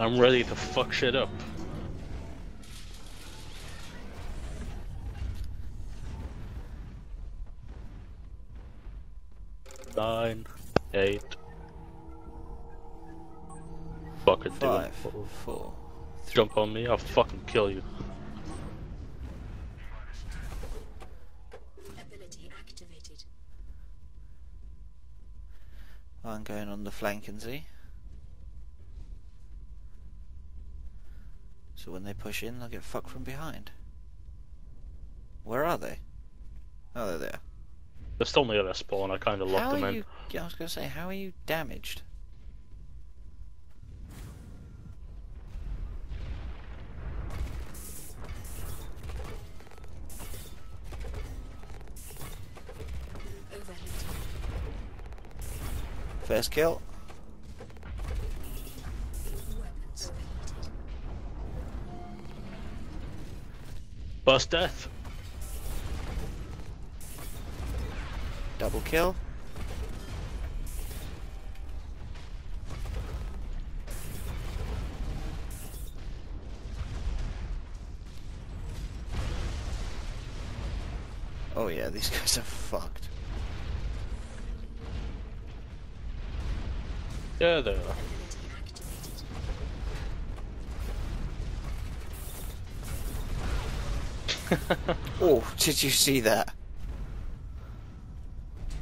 I'm ready to fuck shit up. Nine, eight. Fucking do it. Five, four. Jump on me, I'll fucking kill you. I'm going on the flank and Z. So when they push in, they'll get fucked from behind. Where are they? Oh, they're there. They're still near their spawn, I kinda locked How them are in. you? I was going to say, how are you damaged? First kill. Bust death! Double kill. Oh yeah, these guys are fucked. Yeah, they are. Oh, did you see that?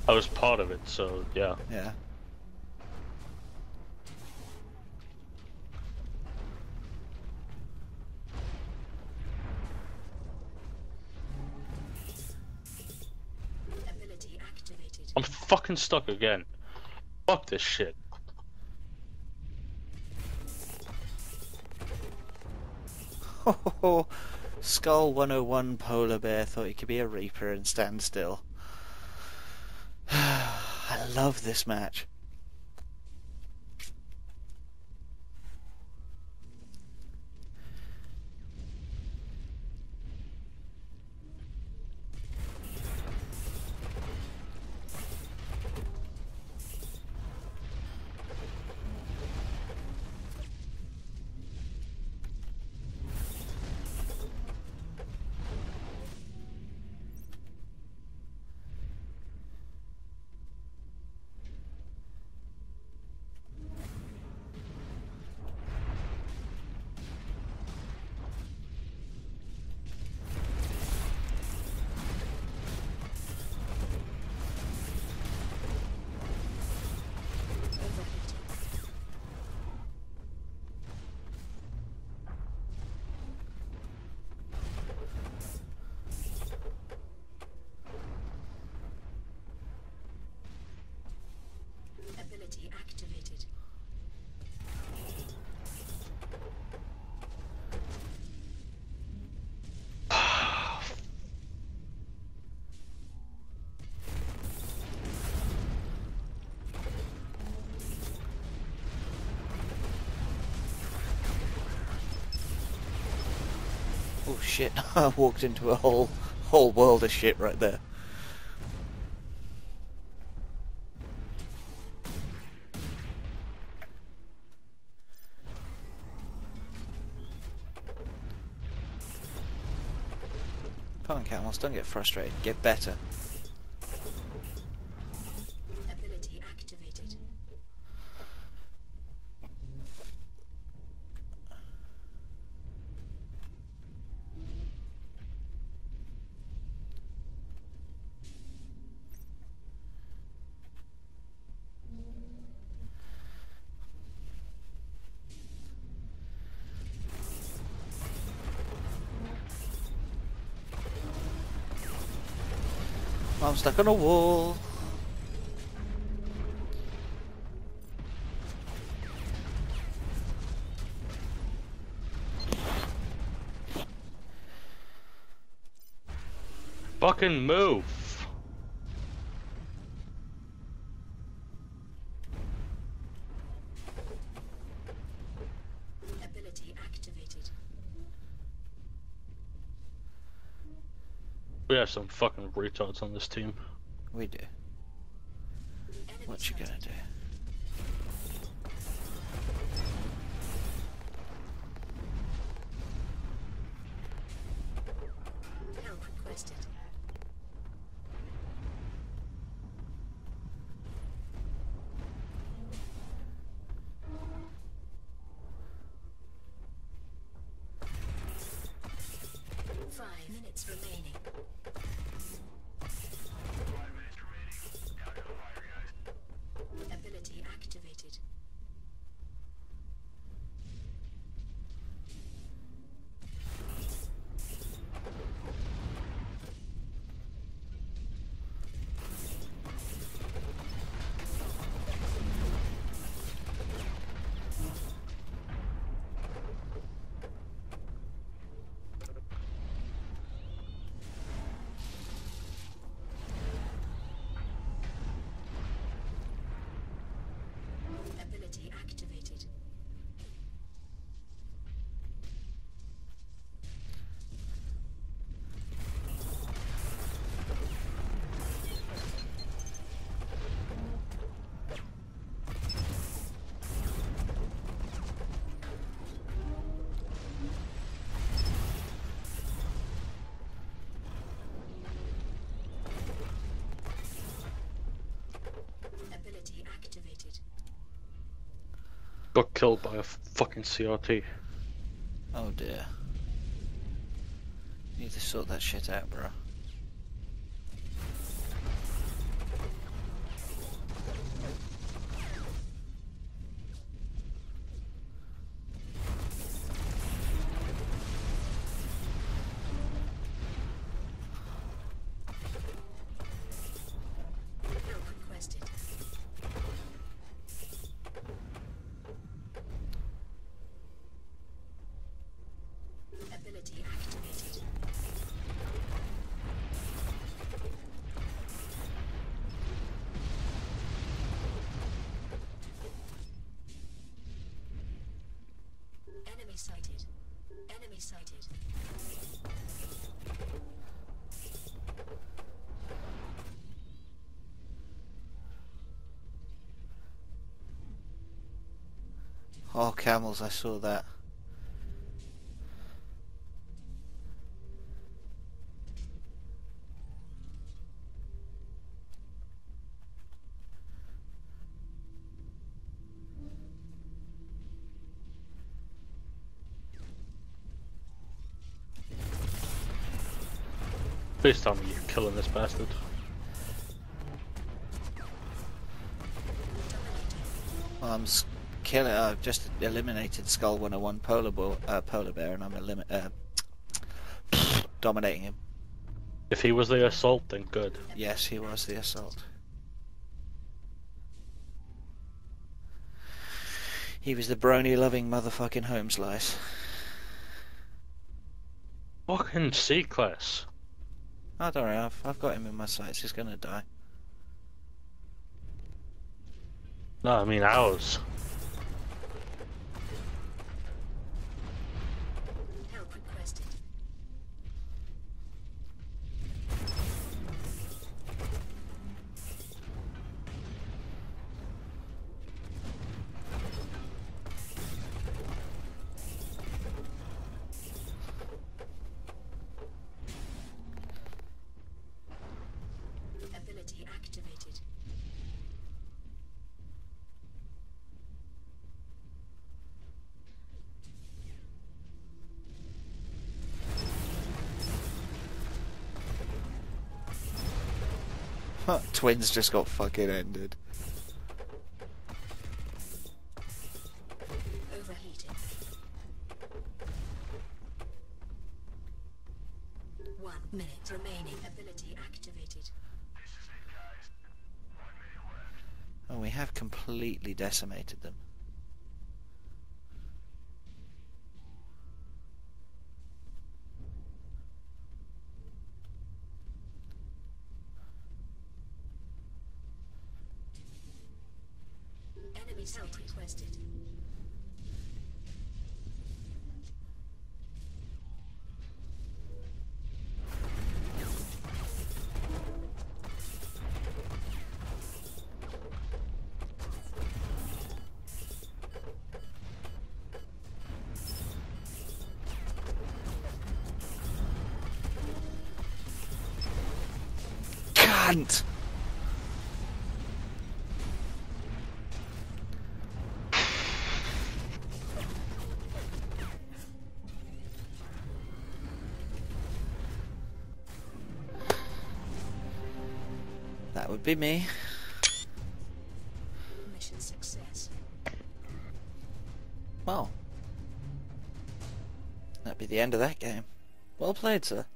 I was part of it, so yeah. Yeah. I'm fucking stuck again. Fuck this shit. Skull 101 Polar Bear thought he could be a Reaper and stand still. I love this match. Ability activated. Oh shit, I walked into a whole whole world of shit right there. Come on, camels, don't get frustrated. Get better. I'm stuck on a wall. Fucking move! We have some fucking retards on this team. We do. What you gonna do? Five minutes remaining. Got killed by a fucking CRT. Oh dear. Need to sort that shit out, bro. Sighted. Enemy sighted. Oh, camels, I saw that. Please tell me you're killing this bastard. I'm killing. I've just eliminated Skull 101 polar, bo- uh, polar bear, and I'm uh, dominating him. If he was the assault, then good. Yes, he was the assault. He was the brony loving motherfucking home slice. Fucking C class. Oh, don't worry, I've, I've got him in my sights. He's gonna die. No, I mean ours. Twins just got fucking ended. Overheating. One minute remaining. Ability activated. Oh, we have completely decimated them. Requested. Cunt! That would be me. Mission success. Well, that'd be the end of that game. Well played, sir.